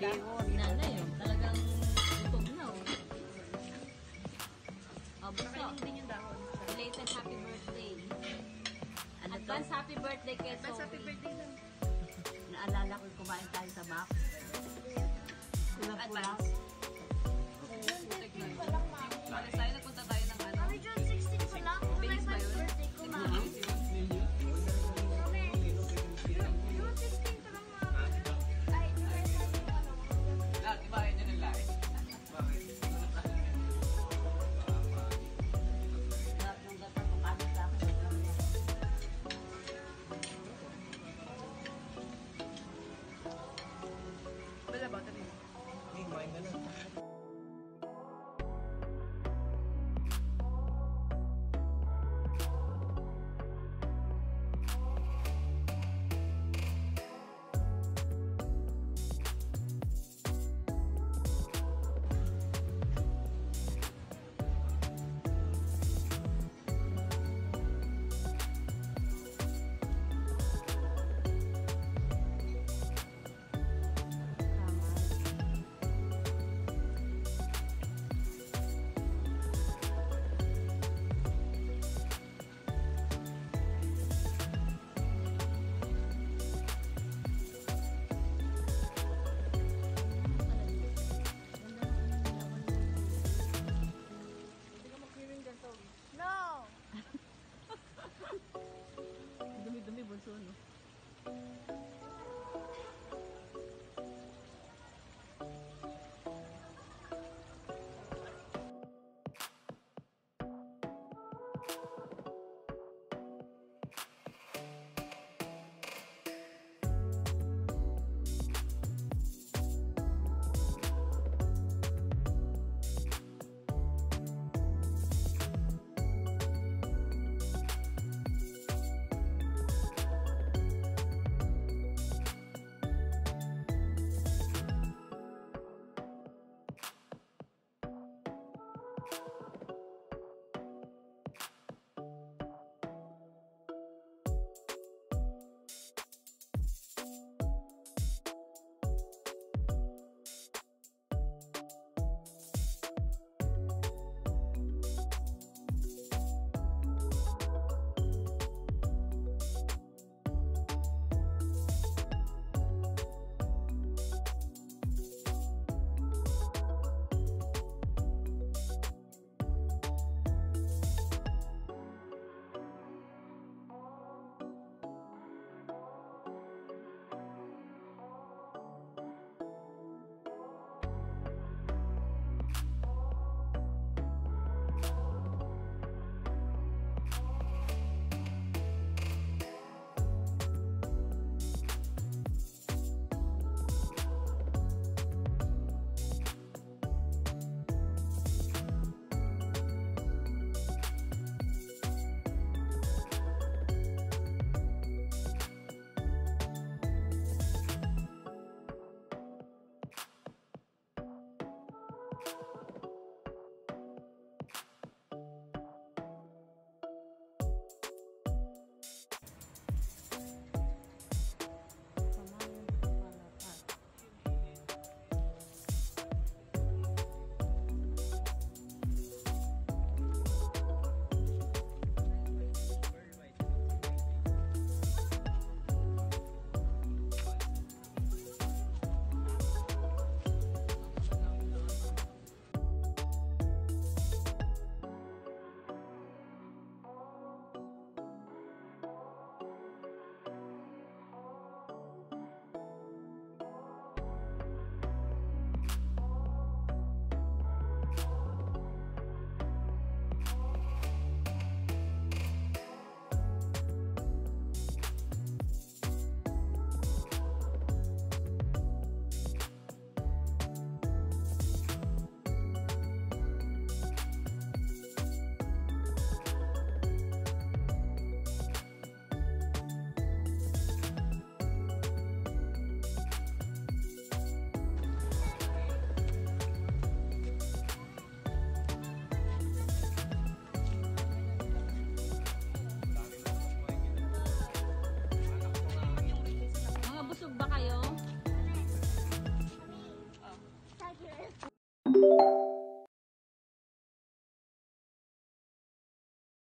dahon. Nanay, oh. Talagang gutom na, oh. Oh, ah, buso. Din yung dahon. Belated happy birthday. Ano? Advance happy birthday kay happy birthday lang. Naalala ko kumain tayo sa box. Diba Pula-pula. Advance.